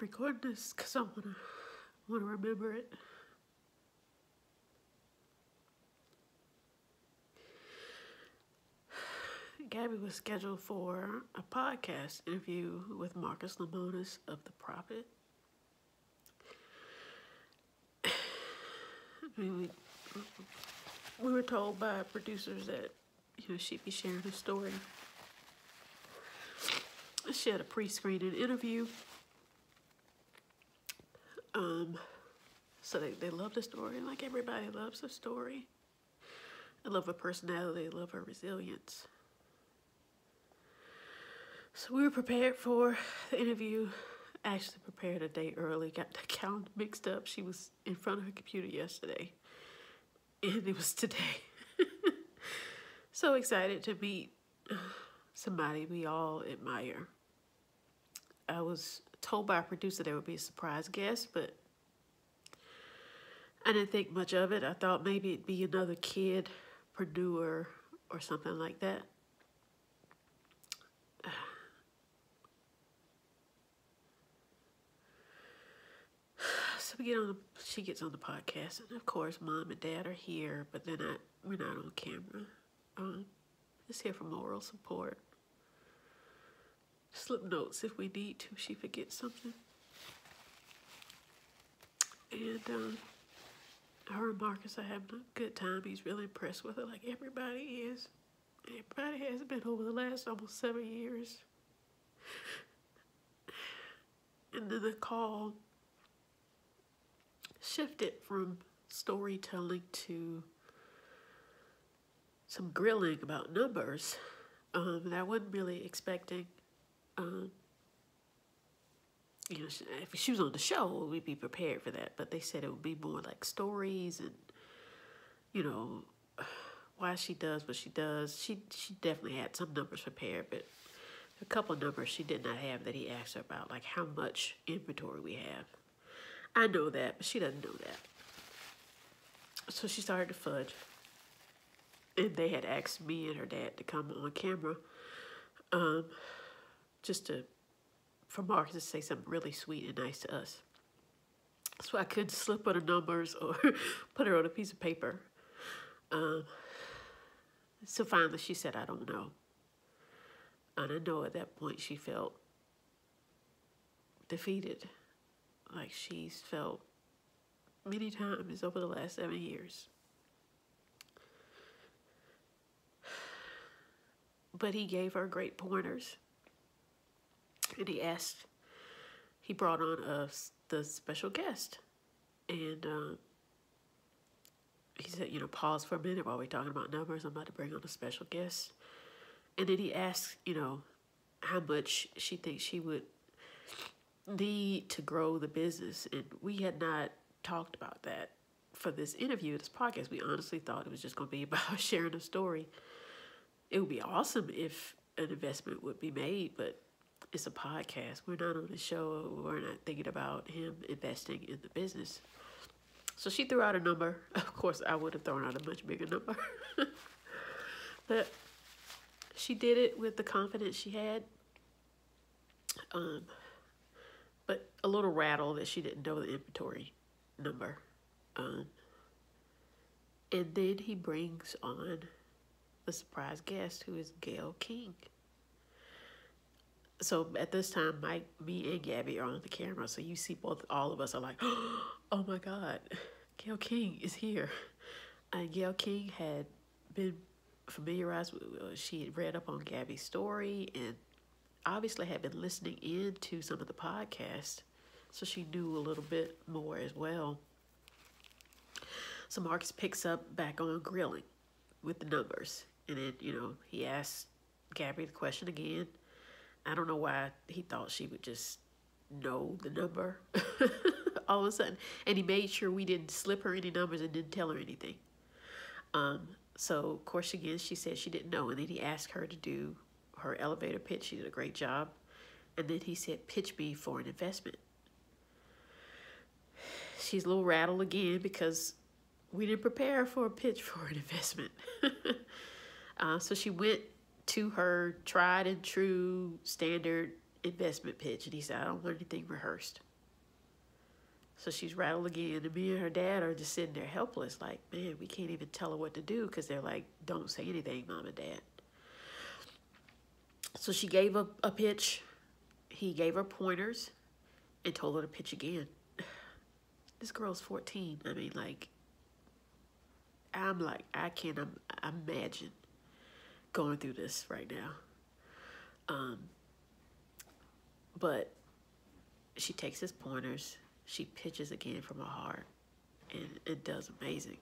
record this because I want to remember it. Gabby was scheduled for a podcast interview with Marcus Lemonis of The Profit. We, we were told by producers that you know she'd be sharing a story. She had a pre-screening interview. Um, so they, they love the story, like everybody loves a story. I love her personality, they love her resilience. So we were prepared for the interview. Actually prepared a day early, got the calendar mixed up. She was in front of her computer yesterday. And it was today. so excited to meet somebody we all admire. I was told by a producer there would be a surprise guest, but I didn't think much of it. I thought maybe it'd be another kid, preneur, or something like that. So we get on. The, she gets on the podcast, and of course, mom and dad are here, but they're not. We're not on camera. Um, just here for moral support. Slip notes if we need to. She forgets something. And um, her and Marcus are having a good time. He's really impressed with her, like everybody is. Everybody has been over the last almost seven years. And then the call shifted from storytelling to some grilling about numbers um, that I wasn't really expecting. Um, you know, if she was on the show, we'd be prepared for that. But they said it would be more like stories and, you know, why she does what she does. She she definitely had some numbers prepared, but a couple numbers she did not have that he asked her about, like how much inventory we have. I know that, but she doesn't know that. So she started to fudge. And they had asked me and her dad to come on camera um, just to, for Marcus to say something really sweet and nice to us. So I couldn't slip her the numbers or put her on a piece of paper. Um, so finally she said, I don't know. And I know at that point she felt defeated like she's felt many times over the last seven years. But he gave her great pointers. And he asked, he brought on the special guest. And um, he said, you know, pause for a minute while we're talking about numbers. I'm about to bring on a special guest. And then he asked, you know, how much she thinks she would need to grow the business. And we had not talked about that for this interview, this podcast. We honestly thought it was just going to be about sharing a story. It would be awesome if an investment would be made, but it's a podcast. We're not on the show. We're not thinking about him investing in the business. So she threw out a number. Of course, I would have thrown out a much bigger number. but she did it with the confidence she had. Um, but a little rattle that she didn't know the inventory number. Um, and then he brings on the surprise guest who is Gayle King. So at this time, Mike, me, and Gabby are on the camera. So you see both, all of us are like, oh my God, Gayle King is here. And Gayle King had been familiarized with, she had read up on Gabby's story and obviously had been listening in to some of the podcasts, so she knew a little bit more as well. So Marcus picks up back on grilling with the numbers. And then, you know, he asks Gabby the question again. I don't know why he thought she would just know the number all of a sudden. And he made sure we didn't slip her any numbers and didn't tell her anything. Um, so, of course, again, she said she didn't know. And then he asked her to do her elevator pitch. She did a great job. And then he said, pitch me for an investment. She's a little rattled again because we didn't prepare for a pitch for an investment. uh, so she went to her tried and true standard investment pitch. And he said, I don't want anything rehearsed. So she's rattled again, and me and her dad are just sitting there helpless, like, man, we can't even tell her what to do because they're like, don't say anything, mom and dad. So she gave a, a pitch. He gave her pointers and told her to pitch again. This girl's 14. I mean, like, I'm like, I can't imagine going through this right now. Um, but she takes his pointers, she pitches again from her heart, and it does amazing.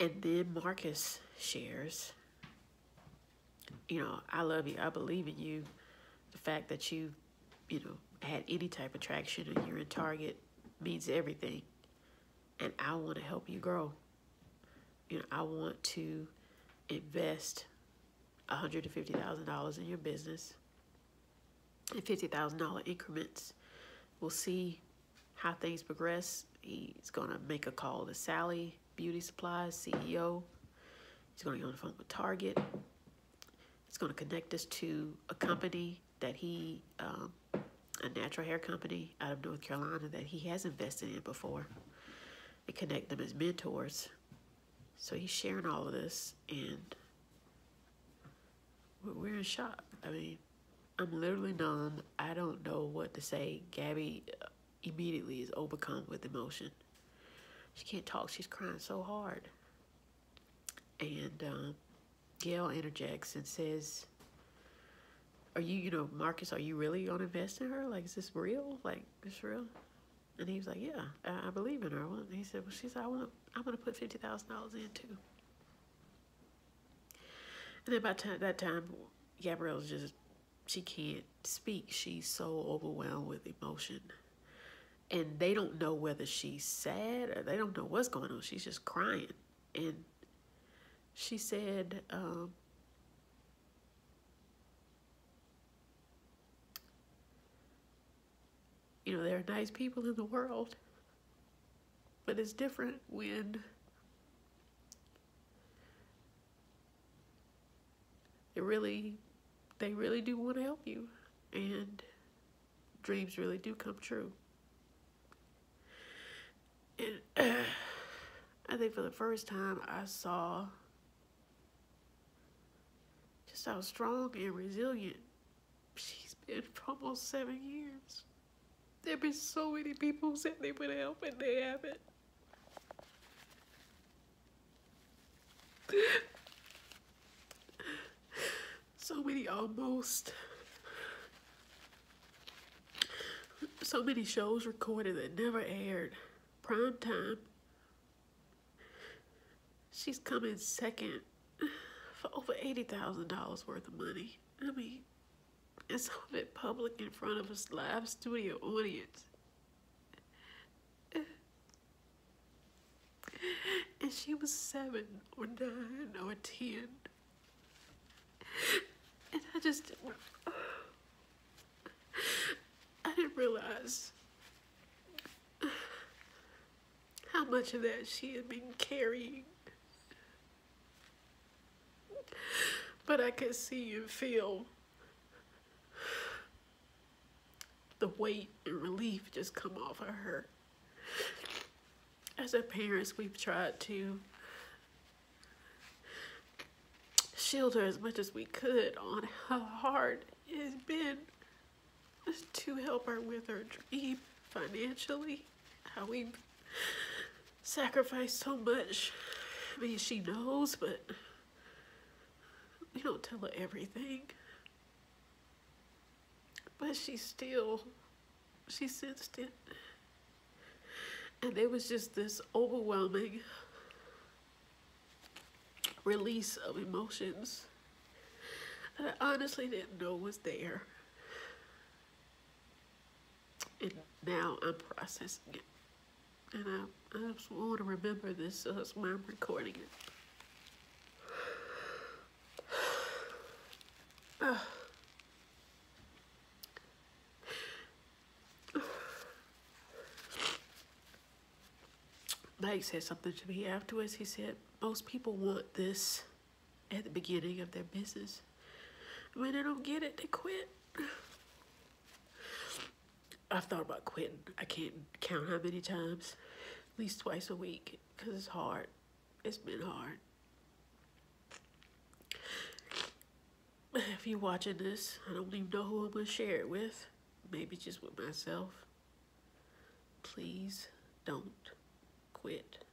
And then Marcus shares, you know, I love you, I believe in you. The fact that you, you know, had any type of traction and you're in Target means everything. And I want to help you grow. You know, I want to invest $150,000 in your business in $50,000 increments. We'll see how things progress. He's going to make a call to Sally Beauty Supplies, CEO. He's going to get on the phone with Target. He's going to connect us to a company that he, um, a natural hair company out of North Carolina that he has invested in before and connect them as mentors. So he's sharing all of this and we're in shock. I mean, I'm literally numb. I don't know what to say. Gabby uh, immediately is overcome with emotion. She can't talk. She's crying so hard. And um, Gayle interjects and says, are you, you know, Marcus, are you really going to invest in her? Like, is this real? Like, is this real? And he was like, yeah, I, believe in her. And he said, well, she said, I want I'm going to put $50,000 in too. And then by that time, Gabrielle's just she can't speak. She's so overwhelmed with emotion. And they don't know whether she's sad or they don't know what's going on. She's just crying. And she said, um, you know, there are nice people in the world, but it's different when it really they really do want to help you and dreams really do come true. And uh, I think for the first time I saw just how strong and resilient she's been for almost seven years. There have been so many people who said they would help and they haven't. so many almost. So many shows recorded that never aired. Prime time. She's coming second for over $80,000 worth of money. I mean some of it public in front of a live studio audience and she was seven or nine or ten and I just didn't, I didn't realize how much of that she had been carrying. But I could see and feel the weight and relief just come off of her. As a parents, we've tried to shield her as much as we could on how hard it has been to help her with her dream financially. How we've sacrificed so much. I mean, she knows, but we don't tell her everything. But she still, she sensed it. And there was just this overwhelming release of emotions that I honestly didn't know was there. And now I'm processing it. And I, I just want to remember this so that's why I'm recording it. Ah. Uh. Mike said something to me afterwards. He said, most people want this at the beginning of their business. When they don't get it, they quit. I've thought about quitting. I can't count how many times, at least twice a week, because it's hard. It's been hard. If you're watching this, I don't even know who I'm going to share it with. Maybe just with myself. Please don't quit.